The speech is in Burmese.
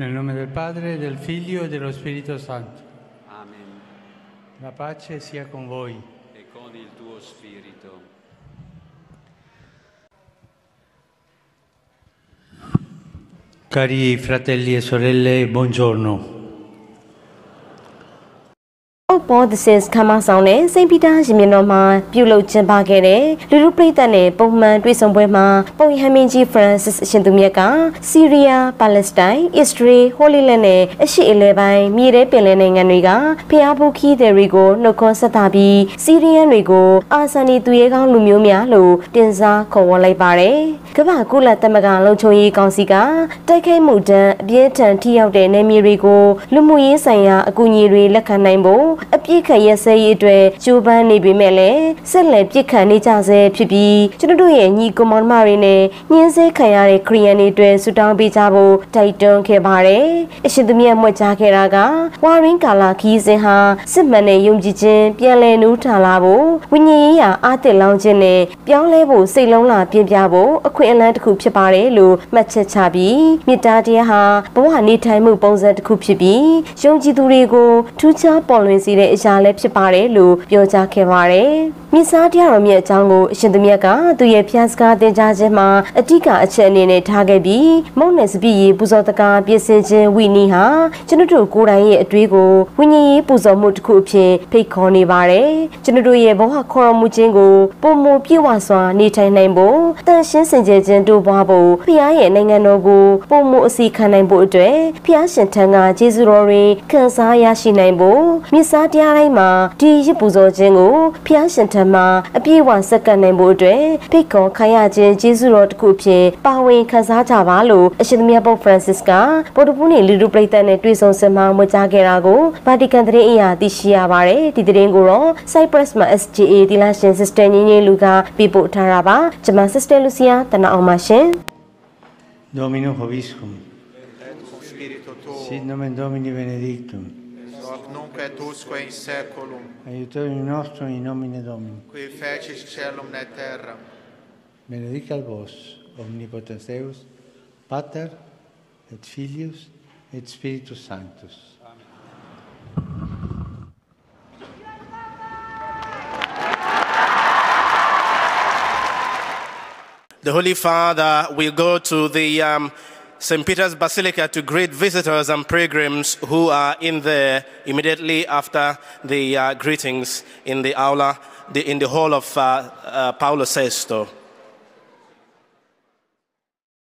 Nel nome del Padre, del Figlio e dello Spirito Santo. Amen. La pace sia con voi. E con il tuo spirito. Cari fratelli e sorelle, buongiorno. အောက်ပေါ်သစ်ခမ်းမဆောင်တဲ့စိန့်ပီတာရှင်မြတော်မှာပြုလုပ်ကျင်းပခဲ့တဲ့လူလူပရိသတ်နဲ့ပုံမှန်တွေ့ဆုံပွဲမှာပုံရဟမင်းကြီးဖရန်စစ်အရှင်သူမြတ်ကဆီးရီးယားပါလက်စတိုင်းအစ္စရေးဟိုလီလန်နဲ့အရှေ့အလယ်ပိုင်းမြေထဲပင်လယ်နိုင်ငံတွေကဖျားဖူးခီးတဲ့တွေကိုနှုတ်ခွန်းဆက်တာပြီးစီးရီးယန်တွေကိုအာဆန်နီသူရဲကောင်းလူမျိုးများလို့တင်စားခေါ်ဝေါ်လိုက်ပါတယ်။ကမ္ဘာကုလသမဂ္ဂလုံခြုံရေးကောင်စီကတိုက်ခိုက်မှုတန်းအပြင်းထန်ထိရောက်တဲ့နယ်မြေတွေကိုလူမှုရေးဆိုင်ရာအကူအညီတွေလက်ခံနိုင်ဖို့အပြစ်ခတ်ရစဲရေးအတွက်ကြိုးပမ်းနေပေမဲ့လည်းဆက်လက်ပြစ်ခတ်နေကြဆဲဖြစ်ပြီးကျွန်တော်တို့ရဲ့ညီကောင်မောင်မတွေနဲ့ညှင်းဆဲခံရတဲ့ခရီးယန်တွေအတွက်ဆူတောင်းပေးကြဖို့တိုက်တွန်းခဲ့ပါတယ်။အရှင်သမီးမွက်ကြားခဲ့တာကဝါရင်းကာလာခီးစဉ်ဟာစစ်မှန်တဲ့ယုံကြည်ခြင်းပြန်လည်နူးထလာဖို့ဝိညာဉ်ရေးရာအားသစ်လောင်းခြင်းနဲ့ပြောင်းလဲဖို့စိတ်လုံးလာပြင်ပြဖို့အခွင့်အလမ်းတစ်ခုဖြစ်ပါတယ်လို့မှတ်ချက်ချပြီးမေတ္တာတရားဟာဘဝနေထိုင်မှုပုံစံတစ်ခုဖြစ်ပြီးယုံကြည်သူတွေကိုထူးခြားပေါ်လွင်စေတဲ့အရာလည်းဖြစ်ပါတယ်လို့ပြောကြားခဲ့ပါတယ်။မြစ်စားတရားတော်မြတ်အကြောင်းကိုအရှင်သမီးကသူ့ရဲ့ဖျားစကားတင်ကြားခြင်းမှာအတိကအချက်အနေနဲ့ထားခဲ့ပြီးမုံနယ်စပြည့်ရေးပူဇော်တကားပြင်ဆင်ခြင်းဝိနည်းဟာကျွန်တော်တို့ကိုယ်တိုင်ရဲ့အတွေးကိုဝိညာဉ်ရေးပူဇော်မှုတစ်ခုအဖြစ်ဖိတ်ခေါ်နေပါတယ်။ကျွန်တော်တို့ရဲ့ဘဝခေါ်တော်မူခြင်းကိုပုံမပြည့်ဝစွာနေထိုင်နိုင်ဖို့တန်ရှင်းစင်ကြယ်ခြင်းတို့ပွားဖို့ဖျားရဲ့နိုင်ငံတော်ကိုပုံမအစီခံနိုင်ဖို့အတွက်ဖျားရှင်ထံကကျေးဇူးတော်တွေခံစားရရှိနိုင်ဖို့မြစ်စားတရားတိုင်းမှာဒီရစ်ပူဇော်ခြင်းကိုဖျားရှင်ထံမှာအပြည့်အဝစက္ကန့်နိုင်ဖို့အတွက်ဖိတ်ခေါ်ခံရခြင်းကျေးဇူးတော်တစ်ခုဖြစ်ပါဝင်ခံစားကြပါလို့အရှင်သမီးပုပ်ဖရန်စစ်ကဗုဒ္ဓဘုနေ့လူလူပရိသတ်နဲ့တွေ့ဆုံစင်မှာမွေးကြားခဲ့တာကိုဗာတီကန်သတင်းအရာသိရှိရပါတယ်ဒီသတင်းကိုတော့ Cyprus မှာ SGA ဒီလာရှင် Sister ညင်းညင်းလူကပြပို့ထားတာပါကျွန်မ Sister Lucia တနာအောင်ပါရှင် Domino Hoviscum. et cum spiritu tuo, Sit nomen Domini benedictum. Hoc nunc et usque in saeculum, Aiutorium nostrum in nomine Domini. qui fecis celum et terram. Benedicat vos, omnipotens Deus, Pater et Filius et Spiritus Sanctus. The Holy Father will go to the um, St. Peter's Basilica to greet visitors and pilgrims who are in there immediately after the uh, greetings in the aula, the, in the hall of uh, uh, Paulo VI.